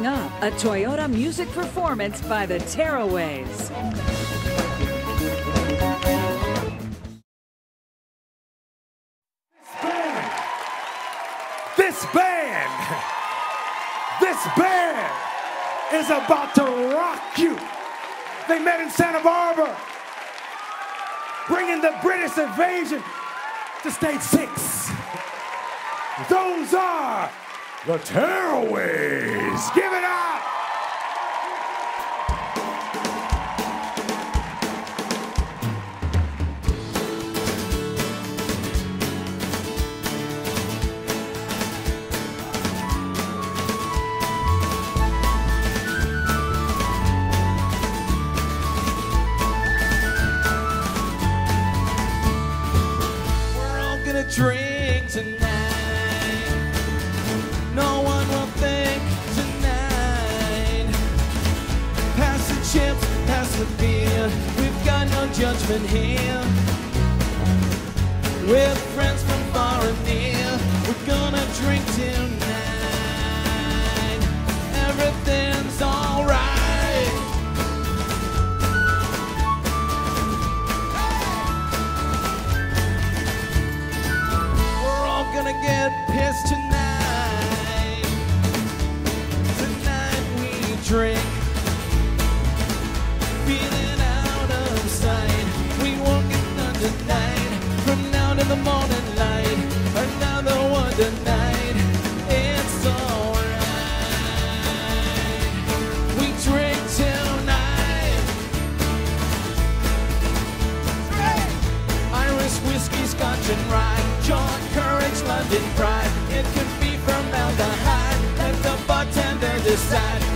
Coming up, a Toyota music performance by the Tearaways. This band, this band is about to rock you. They met in Santa Barbara, bringing the British invasion to stage six. Those are the Tearaways. Give it up. We're all gonna drink tonight. Chips, pass the beer. We've got no judgment here. With friends from far and near, bartender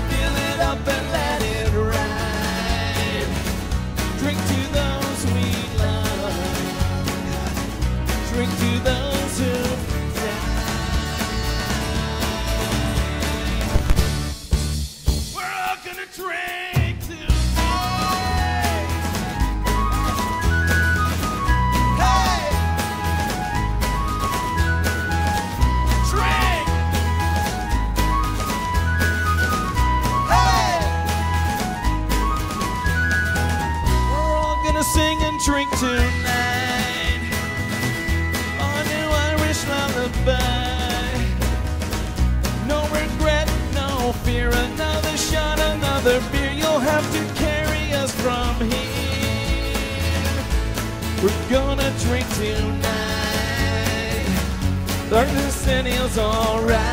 Lullaby. No regret, no fear. Another shot, another beer. You'll have to carry us from here. We're gonna drink tonight. The Arsenio's alright.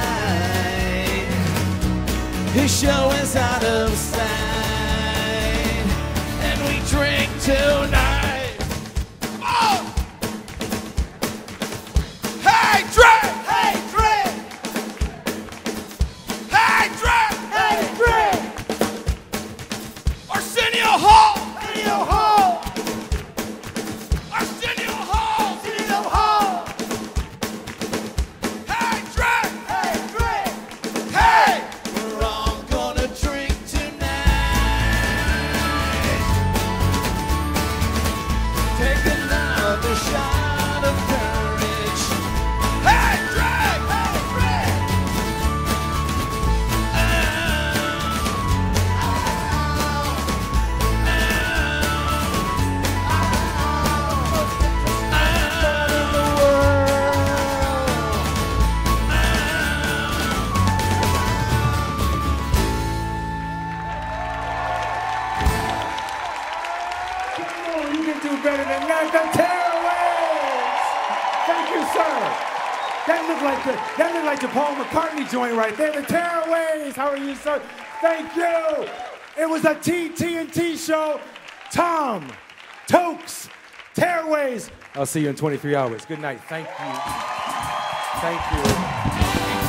His show is out of sight. And we drink tonight. Sir. That looked like the that looked like the Paul McCartney joint right there. The Tearaways. How are you, sir? Thank you. It was a TTNT show. Tom, Tokes, Tearaways. I'll see you in 23 hours. Good night. Thank you. Thank you.